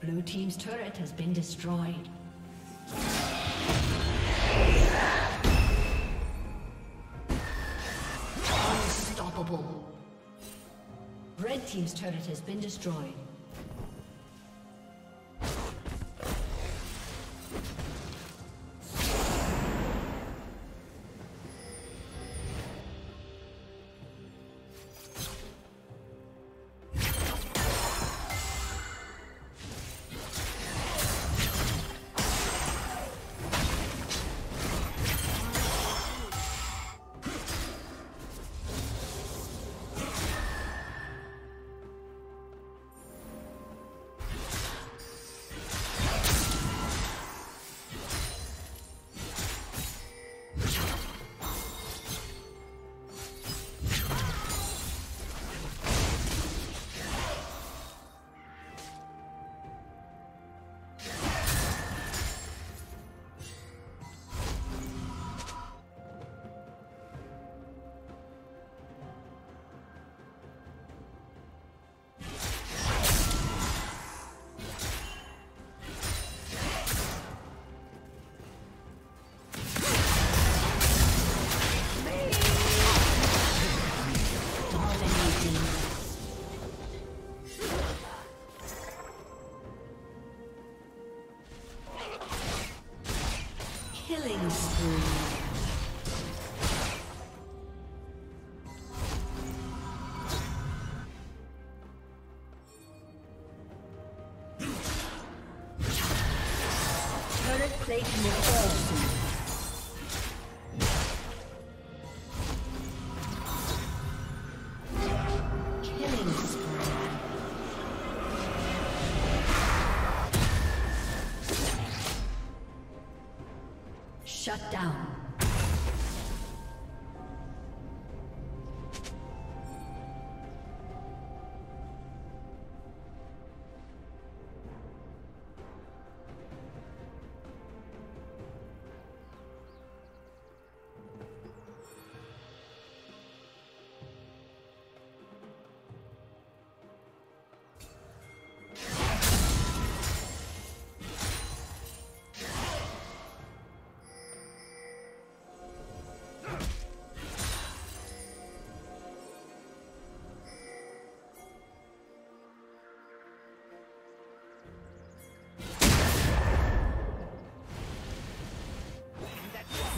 Blue Team's turret has been destroyed. Unstoppable. Red Team's turret has been destroyed. Satan will Shut down.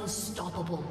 Unstoppable.